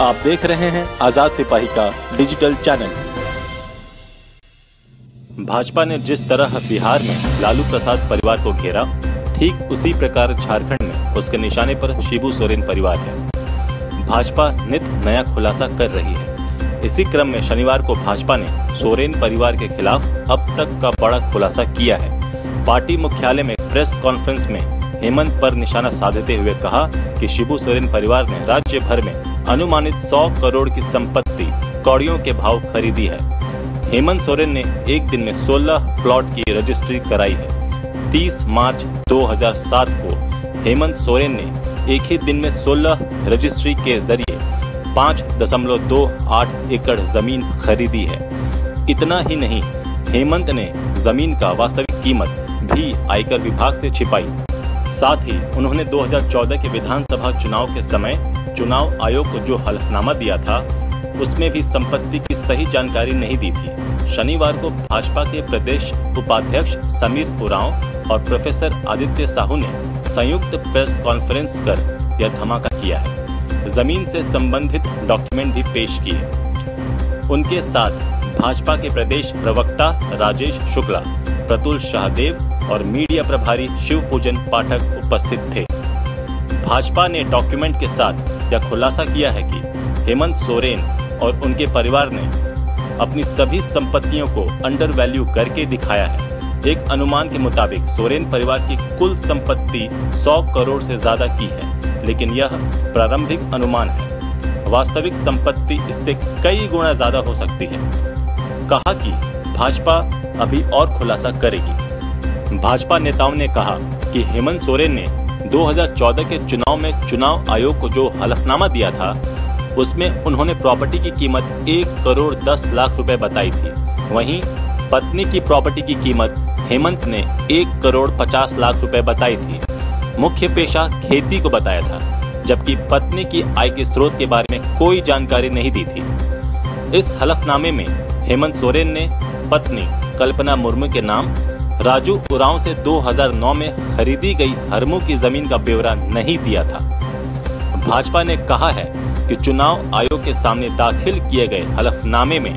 आप देख रहे हैं आज़ाद सिपाही का डिजिटल चैनल। भाजपा ने जिस तरह बिहार में लालू प्रसाद परिवार को घेरा, ठीक उसी प्रकार झारखंड में उसके निशाने पर शिबू सोरेन परिवार है। भाजपा नित नया खुलासा कर रही है। इसी क्रम में शनिवार को भाजपा ने सोरेन परिवार के खिलाफ अब तक का बड़ा खुलासा किया है। पार्टी मुख्यालय में प्रेस कॉन्फ्रेंस में हेमंत पर निशाना साधते हुए कहा कि शिबू सोरेन परिवार ने राज्य भर में अनुमानित 100 करोड़ की संपत्ति कौड़ियों के भाव खरीदी है। हेमंत सोरेन ने एक दिन में 16 प्लॉट की रजिस्ट्री कराई है। 30 मार्च 2007 को हेमंत सोरेन ने एक ही दिन में 16 रजिस्ट्री के ज़रिए पाँच दशमलव दो आठ एकड़ ज़मीन खरीदी है। इतना ही नहीं, हेमंत ने ज़मीन का वास्तविक कीमत भी आयकर विभाग से छिपाई। साथ ही उन्होंने 2014 के विधानसभा चुनाव के समय चुनाव आयोग को जो हलफनामा दिया था, उसमें भी संपत्ति की सही जानकारी नहीं दी थी। शनिवार को भाजपा के प्रदेश उपाध्यक्ष समीर उरांव और प्रोफेसर आदित्य साहू ने संयुक्त प्रेस कॉन्फ्रेंस कर यह धमाका किया है। ज़मीन से संबंधित डॉक्यूमेंट भी पेश किए। उनके साथ भाजपा के प्रदेश प्रवक्ता राजेश शुक्ला, प्रतुल शाहदेव और मीडिया प्रभारी शिव पूजन पाठक उपस्थित थे। भाजपा ने डॉक्यूमेंट के साथ यह खुलासा किया है कि हेमंत सोरेन और उनके परिवार ने अपनी सभी संपत्तियों को अंडर वैल्यू करके दिखाया है। एक अनुमान के मुताबिक सोरेन परिवार की कुल संपत्ति 100 करोड़ से ज़्यादा की है, लेकिन यह प्रारंभिक अनुमान है। वास्तविक संपत्ति इससे कई गुना ज़्यादा हो सकती है। कहा कि भाजपा अभी और खुलासा करेगी। भाजपा नेताओं ने कहा कि हेमंत सोरेन ने 2014 के चुनाव में चुनाव आयोग को जो हलफनामा दिया था, उसमें उन्होंने प्रॉपर्टी की कीमत एक करोड़ दस लाख रुपए बताई थी। वहीं पत्नी की प्रॉपर्टी की कीमत हेमंत ने एक करोड़ पचास लाख रुपए बताई थी। मुख्य पेशा खेती को बताया था, जबकि पत्नी की आय के स्रोत के बारे में कोई जानकारी नहीं दी थी। इस हलफनामे में हेमंत सोरेन ने पत्नी कल्पना मुर्मू के नाम राजू उराव से 2009 में खरीदी गई हरमू की ज़मीन का ब्यौरा नहीं दिया था। भाजपा ने कहा है कि चुनाव आयोग के सामने दाखिल किए गए हलफनामे में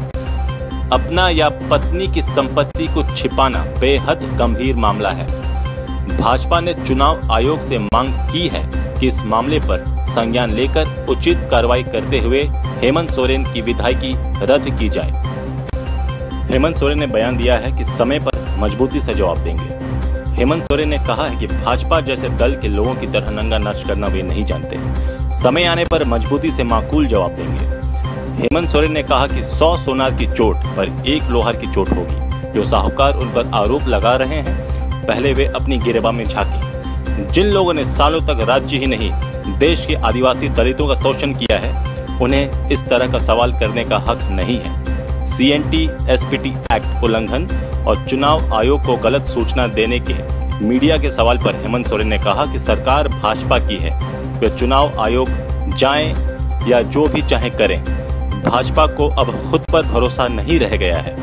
अपना या पत्नी की संपत्ति को छिपाना बेहद गंभीर मामला है। भाजपा ने चुनाव आयोग से मांग की है कि इस मामले पर संज्ञान लेकर उचित कार्रवाई करते हुए हेमंत सोरेन की विधायकी रद्द की जाए। हेमंत सोरेन ने बयान दिया है कि समय पर मजबूती से जवाब देंगे। हेमंत सोरेन ने कहा है कि भाजपा जैसे दल के लोगों की तरह नंगा नाच करना वे नहीं जानते। समय आने पर मजबूती से माकूल जवाब देंगे। हेमंत सोरेन ने कहा कि सौ सोनार की चोट पर एक लोहार की चोट होगी। जो साहूकार उन पर आरोप लगा रहे हैं, पहले वे अपनी गिरेबा में झांके। जिन लोगों ने सालों तक राज्य ही नहीं, देश के आदिवासी दलितों का शोषण किया है, उन्हें इस तरह का सवाल करने का हक नहीं है। सीएनटी एसपीटी एक्ट उल्लंघन और चुनाव आयोग को गलत सूचना देने के मीडिया के सवाल पर हेमंत सोरेन ने कहा कि सरकार भाजपा की है। वे चुनाव आयोग जाएँ या जो भी चाहे करें, भाजपा को अब खुद पर भरोसा नहीं रह गया है।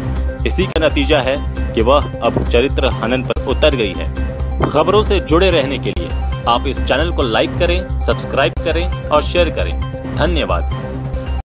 इसी का नतीजा है कि वह अब चरित्र हनन पर उतर गई है। खबरों से जुड़े रहने के लिए आप इस चैनल को लाइक करें, सब्सक्राइब करें और शेयर करें। धन्यवाद।